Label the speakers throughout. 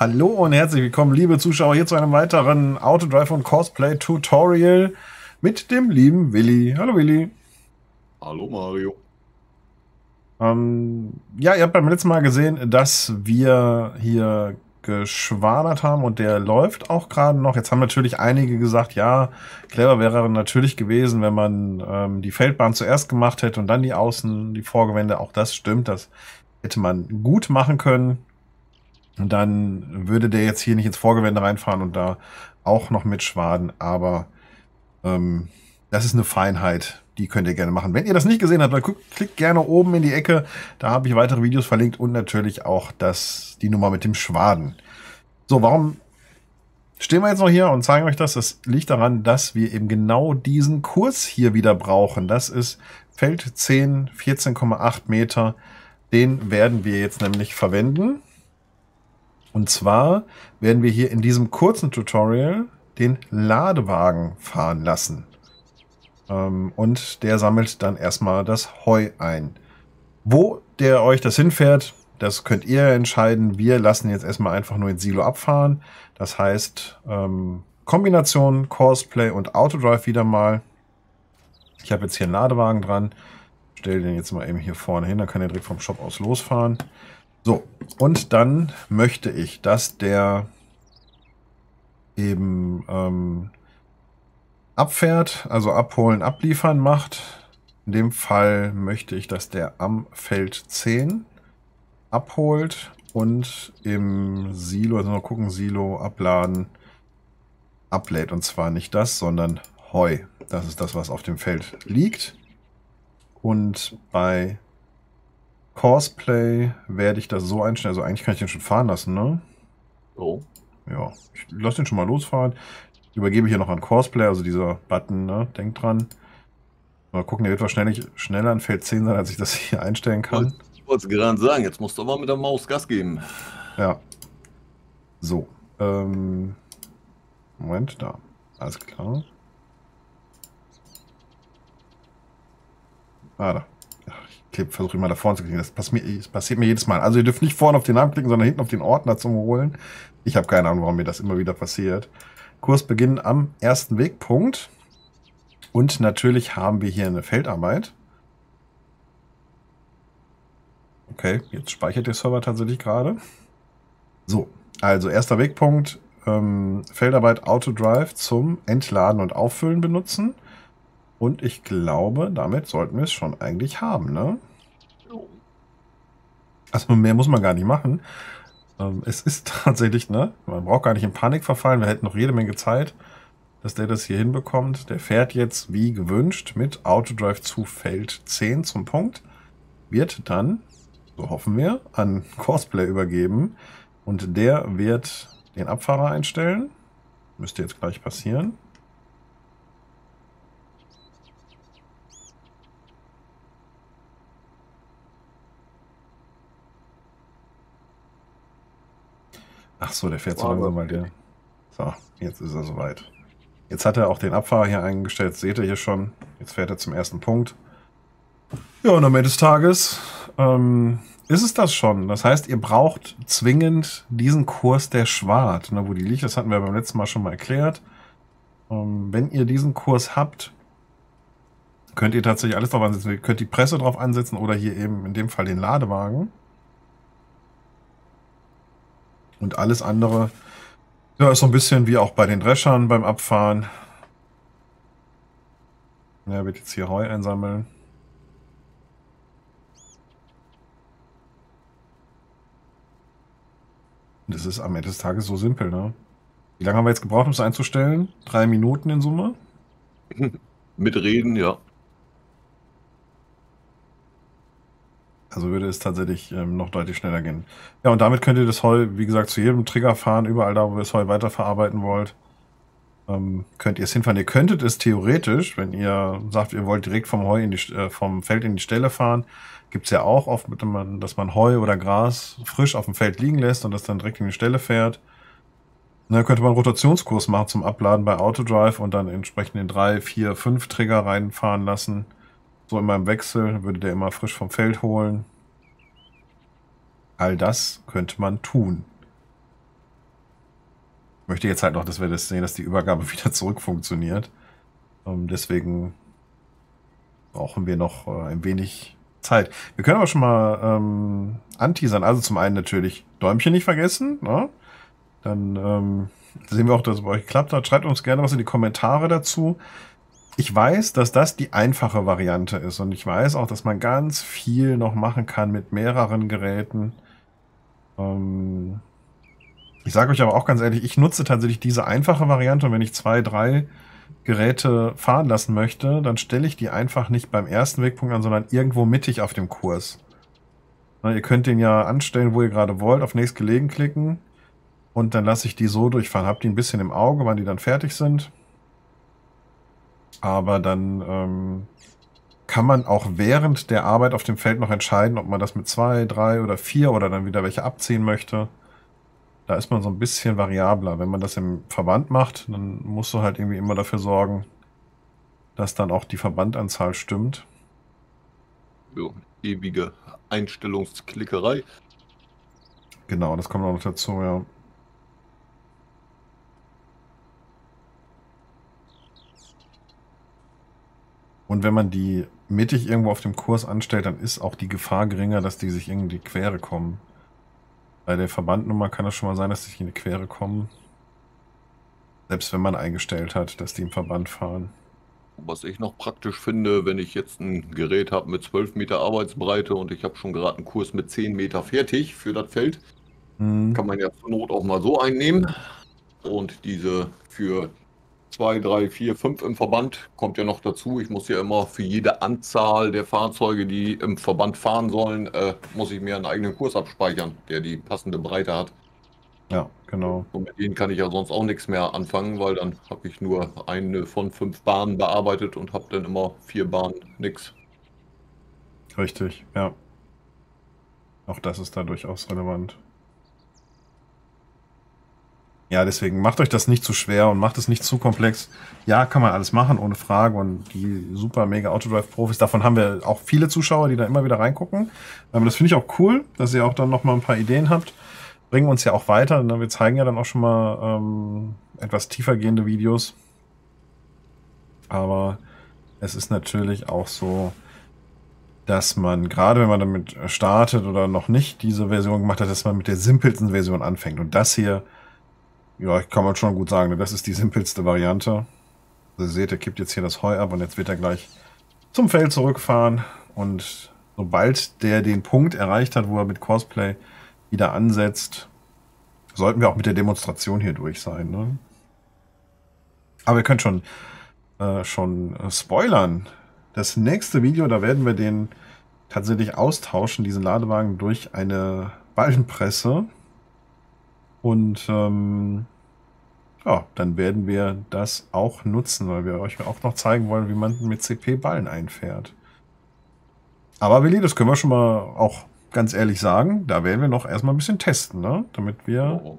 Speaker 1: Hallo und herzlich willkommen, liebe Zuschauer, hier zu einem weiteren Autodrive und Cosplay Tutorial mit dem lieben Willi. Hallo Willi.
Speaker 2: Hallo Mario.
Speaker 1: Ähm, ja, ihr habt beim letzten Mal gesehen, dass wir hier geschwadert haben und der läuft auch gerade noch. Jetzt haben natürlich einige gesagt, ja, clever wäre natürlich gewesen, wenn man ähm, die Feldbahn zuerst gemacht hätte und dann die Außen, die Vorgewände. Auch das stimmt, das hätte man gut machen können. Dann würde der jetzt hier nicht ins Vorgewände reinfahren und da auch noch mitschwaden. Aber ähm, das ist eine Feinheit, die könnt ihr gerne machen. Wenn ihr das nicht gesehen habt, dann klickt gerne oben in die Ecke. Da habe ich weitere Videos verlinkt und natürlich auch das, die Nummer mit dem Schwaden. So, warum stehen wir jetzt noch hier und zeigen euch das? Das liegt daran, dass wir eben genau diesen Kurs hier wieder brauchen. Das ist Feld 10, 14,8 Meter. Den werden wir jetzt nämlich verwenden. Und zwar werden wir hier in diesem kurzen Tutorial den Ladewagen fahren lassen. Ähm, und der sammelt dann erstmal das Heu ein. Wo der euch das hinfährt, das könnt ihr entscheiden. Wir lassen jetzt erstmal einfach nur ins Silo abfahren. Das heißt, ähm, Kombination Cosplay und Autodrive wieder mal. Ich habe jetzt hier einen Ladewagen dran. Stelle den jetzt mal eben hier vorne hin, dann kann er direkt vom Shop aus losfahren. So, und dann möchte ich, dass der eben ähm, abfährt, also abholen, abliefern macht. In dem Fall möchte ich, dass der am Feld 10 abholt und im Silo, also mal gucken, Silo abladen, ablädt. Und zwar nicht das, sondern Heu. Das ist das, was auf dem Feld liegt. Und bei Cosplay werde ich das so einstellen. Also eigentlich kann ich den schon fahren lassen, ne?
Speaker 2: Oh.
Speaker 1: Ja, ich lasse den schon mal losfahren. Ich übergebe hier noch an Cosplay, also dieser Button, ne? Denkt dran. Mal gucken, der wird wahrscheinlich schneller an Feld 10 sein, als ich das hier einstellen kann.
Speaker 2: Ich wollte es gerade sagen, jetzt musst du aber mit der Maus Gas geben.
Speaker 1: Ja. So. Ähm, Moment, da. Alles klar. Ah, da versuche ich mal da vorne zu klicken. Das passiert, mir, das passiert mir jedes Mal. Also ihr dürft nicht vorne auf den Namen klicken, sondern hinten auf den Ordner zum Holen. Ich habe keine Ahnung, warum mir das immer wieder passiert. Kurs beginnen am ersten Wegpunkt. Und natürlich haben wir hier eine Feldarbeit. Okay, jetzt speichert der Server tatsächlich gerade. So, also erster Wegpunkt. Ähm, Feldarbeit Autodrive zum Entladen und Auffüllen benutzen. Und ich glaube, damit sollten wir es schon eigentlich haben, ne? Also mehr muss man gar nicht machen. Ähm, es ist tatsächlich, ne? Man braucht gar nicht in Panik verfallen. Wir hätten noch jede Menge Zeit, dass der das hier hinbekommt. Der fährt jetzt wie gewünscht mit Autodrive zu Feld 10 zum Punkt. Wird dann, so hoffen wir, an Cosplay übergeben. Und der wird den Abfahrer einstellen. Müsste jetzt gleich passieren. Ach so, der fährt so langsam, weil der... So, jetzt ist er soweit. Jetzt hat er auch den Abfahrer hier eingestellt, seht ihr hier schon. Jetzt fährt er zum ersten Punkt. Ja, und am Ende des Tages ähm, ist es das schon. Das heißt, ihr braucht zwingend diesen Kurs der Schwart, ne, wo die liegt. Das hatten wir beim letzten Mal schon mal erklärt. Ähm, wenn ihr diesen Kurs habt, könnt ihr tatsächlich alles drauf ansetzen. Ihr könnt die Presse drauf ansetzen oder hier eben in dem Fall den Ladewagen. Und alles andere ja, ist so ein bisschen wie auch bei den Dreschern beim Abfahren. Ja, wird jetzt hier Heu einsammeln. Das ist am Ende des Tages so simpel, ne? Wie lange haben wir jetzt gebraucht, um es einzustellen? Drei Minuten in Summe?
Speaker 2: Mitreden, ja.
Speaker 1: Also würde es tatsächlich ähm, noch deutlich schneller gehen. Ja, und damit könnt ihr das Heu, wie gesagt, zu jedem Trigger fahren, überall da, wo ihr das Heu weiterverarbeiten wollt. Ähm, könnt ihr es hinfahren. Ihr könntet es theoretisch, wenn ihr sagt, ihr wollt direkt vom Heu in die, äh, vom Feld in die Stelle fahren, gibt es ja auch oft, dass man Heu oder Gras frisch auf dem Feld liegen lässt und das dann direkt in die Stelle fährt. Und dann könnte man einen Rotationskurs machen zum Abladen bei Autodrive und dann entsprechend in drei, vier, fünf Trigger reinfahren lassen. So in meinem Wechsel würde der immer frisch vom Feld holen. All das könnte man tun. möchte jetzt halt noch, dass wir das sehen, dass die Übergabe wieder zurück funktioniert. Ähm, deswegen brauchen wir noch äh, ein wenig Zeit. Wir können aber schon mal ähm, anteasern. Also zum einen natürlich Däumchen nicht vergessen. Ne? Dann ähm, sehen wir auch, dass es bei euch geklappt hat. Schreibt uns gerne was in die Kommentare dazu. Ich weiß, dass das die einfache Variante ist und ich weiß auch, dass man ganz viel noch machen kann mit mehreren Geräten. Ähm ich sage euch aber auch ganz ehrlich, ich nutze tatsächlich diese einfache Variante und wenn ich zwei, drei Geräte fahren lassen möchte, dann stelle ich die einfach nicht beim ersten Wegpunkt an, sondern irgendwo mittig auf dem Kurs. Na, ihr könnt den ja anstellen, wo ihr gerade wollt, auf nächst gelegen klicken und dann lasse ich die so durchfahren. Habt die ein bisschen im Auge, wann die dann fertig sind. Aber dann ähm, kann man auch während der Arbeit auf dem Feld noch entscheiden, ob man das mit zwei, drei oder vier oder dann wieder welche abziehen möchte. Da ist man so ein bisschen variabler. Wenn man das im Verband macht, dann musst du halt irgendwie immer dafür sorgen, dass dann auch die Verbandanzahl stimmt.
Speaker 2: Jo, ewige Einstellungsklickerei.
Speaker 1: Genau, das kommt auch noch dazu, ja. Und wenn man die mittig irgendwo auf dem Kurs anstellt, dann ist auch die Gefahr geringer, dass die sich irgendwie Quere kommen. Bei der Verbandnummer kann es schon mal sein, dass die sich in die Quere kommen. Selbst wenn man eingestellt hat, dass die im Verband fahren.
Speaker 2: Was ich noch praktisch finde, wenn ich jetzt ein Gerät habe mit 12 Meter Arbeitsbreite und ich habe schon gerade einen Kurs mit 10 Meter fertig für das Feld, mhm. kann man ja zur Not auch mal so einnehmen. Und diese für zwei, drei, vier, fünf im Verband kommt ja noch dazu. Ich muss ja immer für jede Anzahl der Fahrzeuge, die im Verband fahren sollen, äh, muss ich mir einen eigenen Kurs abspeichern, der die passende Breite hat.
Speaker 1: Ja, genau.
Speaker 2: Und mit denen kann ich ja sonst auch nichts mehr anfangen, weil dann habe ich nur eine von fünf Bahnen bearbeitet und habe dann immer vier Bahnen nix.
Speaker 1: Richtig, ja. Auch das ist da durchaus relevant. Ja, deswegen macht euch das nicht zu schwer und macht es nicht zu komplex. Ja, kann man alles machen, ohne Frage. Und die super mega Autodrive-Profis, davon haben wir auch viele Zuschauer, die da immer wieder reingucken. Ähm, das finde ich auch cool, dass ihr auch dann noch mal ein paar Ideen habt. Bringen uns ja auch weiter. Ne? Wir zeigen ja dann auch schon mal ähm, etwas tiefer gehende Videos. Aber es ist natürlich auch so, dass man, gerade wenn man damit startet oder noch nicht diese Version gemacht hat, dass man mit der simpelsten Version anfängt. Und das hier ja, kann man schon gut sagen. Das ist die simpelste Variante. Also ihr seht, er kippt jetzt hier das Heu ab und jetzt wird er gleich zum Feld zurückfahren. Und sobald der den Punkt erreicht hat, wo er mit Cosplay wieder ansetzt, sollten wir auch mit der Demonstration hier durch sein. Ne? Aber wir können schon, äh, schon äh, spoilern. Das nächste Video, da werden wir den tatsächlich austauschen, diesen Ladewagen, durch eine Ballenpresse. Und ähm, ja, dann werden wir das auch nutzen, weil wir euch auch noch zeigen wollen, wie man mit CP Ballen einfährt. Aber Willi, das können wir schon mal auch ganz ehrlich sagen, da werden wir noch erstmal ein bisschen testen, ne? Damit wir.
Speaker 2: Oh.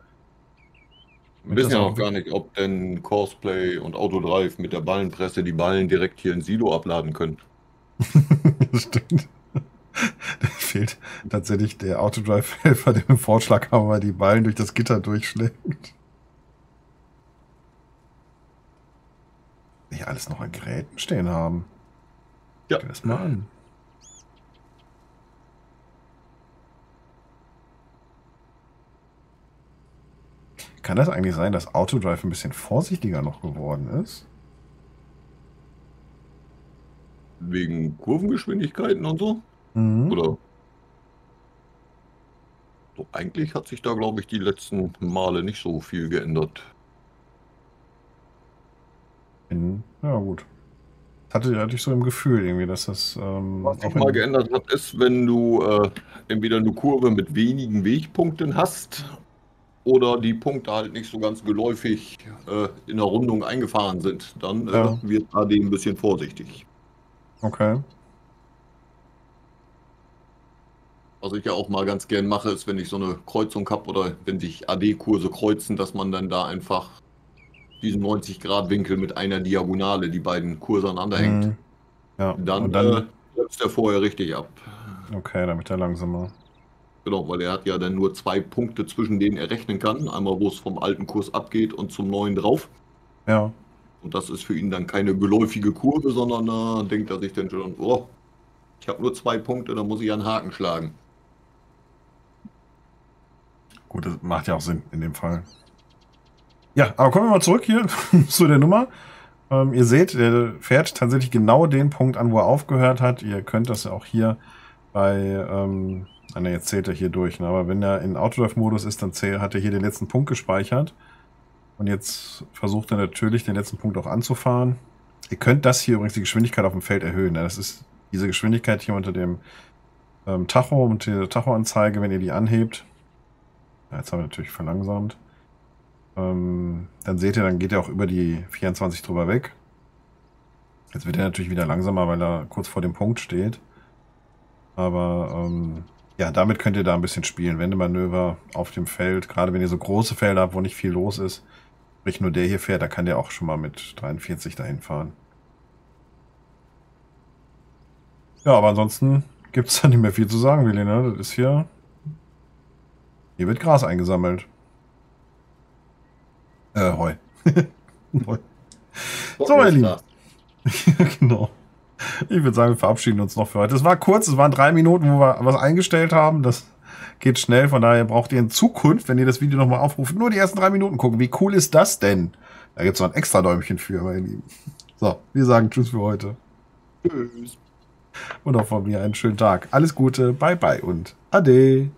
Speaker 2: Wir wissen ja noch gar nicht, ob denn Cosplay und Autodrive mit der Ballenpresse die Ballen direkt hier in Silo abladen können.
Speaker 1: das stimmt. Da fehlt tatsächlich der Autodrive-Helfer, der mit Vorschlaghammer die Ballen durch das Gitter durchschlägt. Hier alles noch an Geräten stehen haben. Ja. Guck das mal an. Kann das eigentlich sein, dass Autodrive ein bisschen vorsichtiger noch geworden ist?
Speaker 2: Wegen Kurvengeschwindigkeiten und so? Mhm. Oder? So, eigentlich hat sich da, glaube ich, die letzten Male nicht so viel geändert.
Speaker 1: Ja, gut. Hatte, hatte ich so im Gefühl irgendwie, dass das. Ähm,
Speaker 2: Was sich mal geändert hat, ist, wenn du äh, entweder eine Kurve mit wenigen Wegpunkten hast oder die Punkte halt nicht so ganz geläufig äh, in der Rundung eingefahren sind. Dann äh, ja. wird AD ein bisschen vorsichtig.
Speaker 1: Okay.
Speaker 2: Was ich ja auch mal ganz gern mache, ist, wenn ich so eine Kreuzung habe oder wenn sich AD-Kurse kreuzen, dass man dann da einfach diesen 90-Grad-Winkel mit einer Diagonale die beiden Kurse aneinander hängt. Mhm. Ja, dann, und dann äh, setzt er vorher richtig ab.
Speaker 1: Okay, damit er langsamer.
Speaker 2: Genau, weil er hat ja dann nur zwei Punkte, zwischen denen er rechnen kann. Einmal, wo es vom alten Kurs abgeht und zum neuen drauf.
Speaker 1: Ja.
Speaker 2: Und das ist für ihn dann keine geläufige Kurve, sondern da denkt er sich dann schon, oh, ich habe nur zwei Punkte, da muss ich einen Haken schlagen.
Speaker 1: Gut, das macht ja auch Sinn in dem Fall. Ja, aber kommen wir mal zurück hier zu der Nummer. Ähm, ihr seht, er fährt tatsächlich genau den Punkt an, wo er aufgehört hat. Ihr könnt das ja auch hier bei, ähm, ne, jetzt zählt er hier durch, ne? aber wenn er in Autodrive-Modus ist, dann zählt, hat er hier den letzten Punkt gespeichert. Und jetzt versucht er natürlich den letzten Punkt auch anzufahren. Ihr könnt das hier übrigens die Geschwindigkeit auf dem Feld erhöhen. Ne? Das ist diese Geschwindigkeit hier unter dem ähm, Tacho und die Tacho-Anzeige, wenn ihr die anhebt. Ja, jetzt haben wir natürlich verlangsamt. Ähm, dann seht ihr, dann geht er auch über die 24 drüber weg. Jetzt wird er natürlich wieder langsamer, weil er kurz vor dem Punkt steht. Aber ähm, ja, damit könnt ihr da ein bisschen spielen. Wendemanöver auf dem Feld, gerade wenn ihr so große Felder habt, wo nicht viel los ist. Sprich, nur der hier fährt, da kann der auch schon mal mit 43 dahin fahren. Ja, aber ansonsten gibt es da nicht mehr viel zu sagen, Willi, ne? Das ist hier... Hier wird Gras eingesammelt. Äh, Heu. Heu. So, meine Lieben. genau. Ich würde sagen, wir verabschieden uns noch für heute. Es war kurz, es waren drei Minuten, wo wir was eingestellt haben. Das geht schnell, von daher braucht ihr in Zukunft, wenn ihr das Video nochmal aufruft, nur die ersten drei Minuten gucken. Wie cool ist das denn? Da gibt es noch ein extra Däumchen für, meine Lieben. So, wir sagen Tschüss für heute. Tschüss. Und auch von mir einen schönen Tag. Alles Gute, bye bye und Ade.